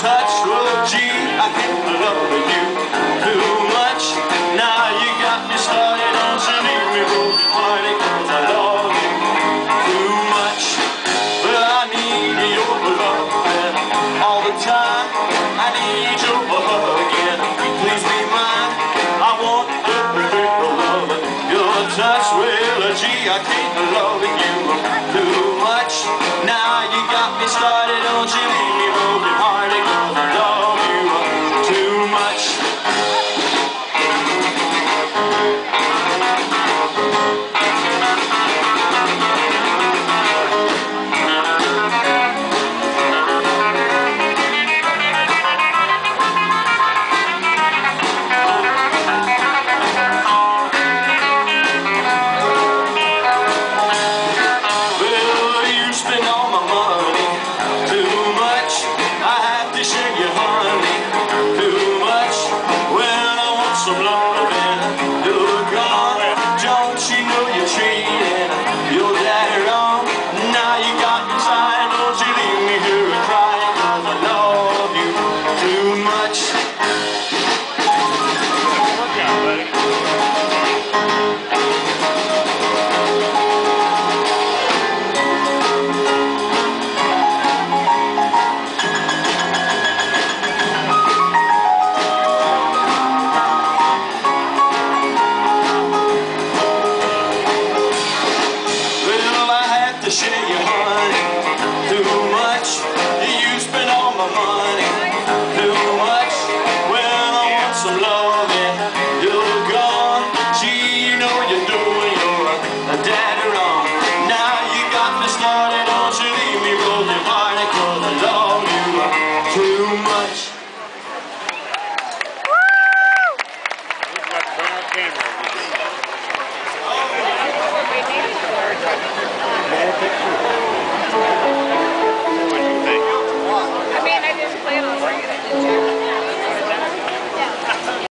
touch oh gee, I get the love of you too much. Now you got me started on some evil party, cause I love you too much. But I need your love again. all the time. I need your love again. Please be mine. I want the perfect love. Your touch oh gee, I can't love you too much. Now you got me started. some loving. Good God, don't you know you're treating your daddy wrong? Now you got me tired. to share your honey. Too much, you spend all my money. Too much, well, I want some love.